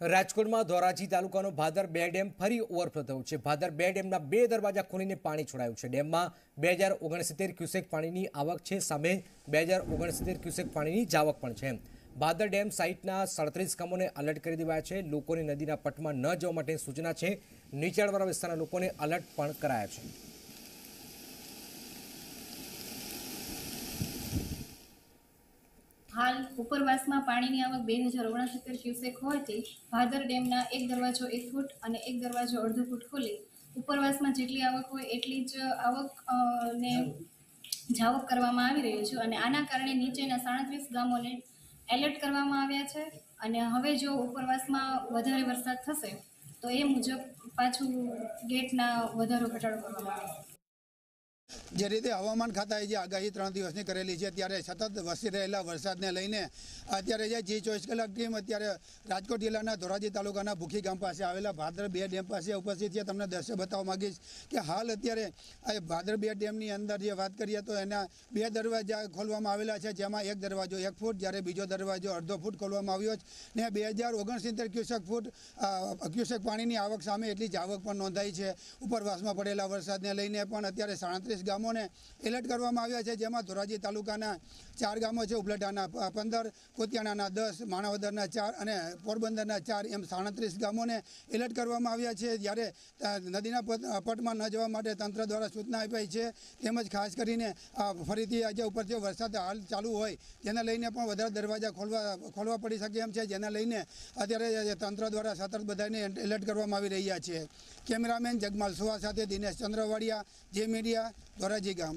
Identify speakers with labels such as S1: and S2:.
S1: રાજકોટમાં ધોરાજી તાલુકાનો ભાદર બે ડેમ ફરી ઓવરફ્લો થયો છે. ભાદર બે ડેમના બે દરવાજા ખોલીને પાણી છોડાયું છે. ડેમમાં બે હજાર ઓગણસિત્તેર ક્યુસેક પાણીની આવક છે. સામે બે હજાર ઓગણસિત્તેર ક્યુસેક પાણીની જાવક પણ છે. ભાદર ડેમ સાઇટના સાડત્રીસ ગામોને અલર્ટ કરી દેવાયા છે. લોકોને નદીના પટમાં ન જવા માટે સૂચના છે. નીચાણવાળા વિસ્તારના લોકોને અલર્ટ પણ કરાયા છે.
S2: હાલ ઉપરવાસમાં પાણીની આવક બે હજાર ઓગણસિત્તેર ક્યુસેક હોવાથી ભાદર ડેમના એક દરવાજો એક ફૂટ અને એક દરવાજો અડધો ફૂટ ખોલી ઉપરવાસમાં જેટલી આવક હોય એટલી જ આવક ને જાવક કરવામાં આવી રહ્યું છે અને આના કારણે નીચેના સાડત્રીસ ગામોને એલર્ટ કરવામાં આવ્યા છે અને હવે જો ઉપરવાસમાં વધારે વરસાદ થશે તો એ મુજબ પાછું ગેટના વધારો ઘટાડો કરવામાં આવશે.
S3: જે રીતે હવામાન ખાતાએ જે આગાહી ત્રણ દિવસની કરેલી છે ત્યારે સતત વસી રહેલા વરસાદને લઈને અત્યારે જે જી ચોવીસ કલાક ટીમ અત્યારે રાજકોટ જિલ્લાના ધોરાજી તાલુકાના ભૂખી ગામ પાસે આવેલા ભાદર બે ડેમ પાસે ઉપસ્થિત છે. તમને દ્રશ્ય બતાવવા માંગીશ કે હાલ અત્યારે આ ભાદર બે ડેમની અંદર જે વાત કરીએ તો એના બે દરવાજા ખોલવામાં આવેલા છે, જેમાં એક દરવાજો એક ફૂટ, જ્યારે બીજો દરવાજો અડધો ફૂટ ખોલવામાં આવ્યો છે ને બે હજાર ઓગણસિત્તેર ક્યુસેક ફૂટ ક્યુસેક પાણીની આવક સામે એટલી જ આવક પણ નોંધાઈ છે. ઉપરવાસમાં પડેલા વરસાદને લઈને પણ અત્યારે સાડત્રીસ ગામોને એલર્ટ કરવામાં આવ્યા છે. જેમાં ધોરાજી તાલુકાના ચાર ગામો છે. ઉપલેટાના પંદર, કોતિયાણાના દસ, માણાવદરના ચાર અને પોરબંદરના ચાર એમ સાડત્રીસ ગામોને એલર્ટ કરવામાં આવ્યા છે. જ્યારે નદીના પટ- પટમાં ન જવા માટે તંત્ર દ્વારા સૂચના અપાઈ છે. તેમજ ખાસ કરીને ફરીથી આજે ઉપરથી વરસાદ હાલ ચાલુ હોય, જેને લઈને પણ વધારે દરવાજા ખોલવા ખોલવા પડી શકે એમ છે. જેને લઈને અત્યારે તંત્ર દ્વારા સતત બધાને એલર્ટ કરવામાં આવી રહ્યા છે. કેમેરામેન જગમાલ સુવા સાથે દિનેશ ચંદ્રવાડિયા, જે મીડિયા ધોરાજી ગામ